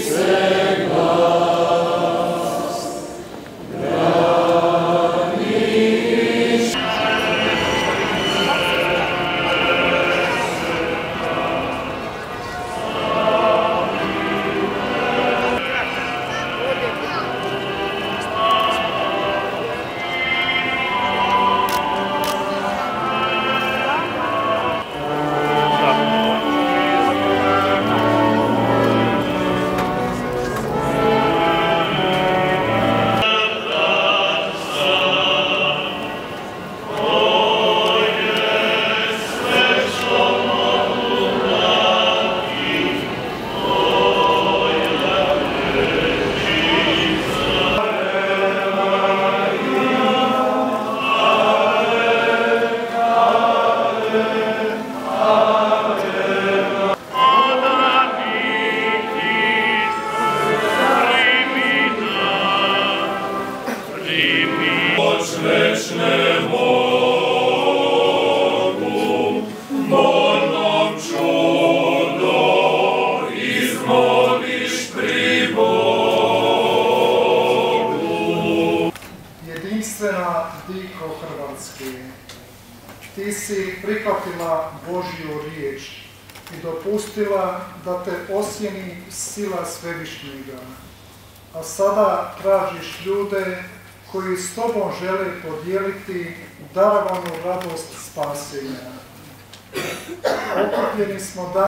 say ti mi moć večne mogu, molnom čudo izmoliš pri Bogu. Jedinstvena diko Hrvatske, ti si prihvatila Božju riječ i dopustila da te osjeni sila svevišnjega a sada tražiš ljude koji s tobom žele podijeliti darovanu radost spasenja. Okupljeni smo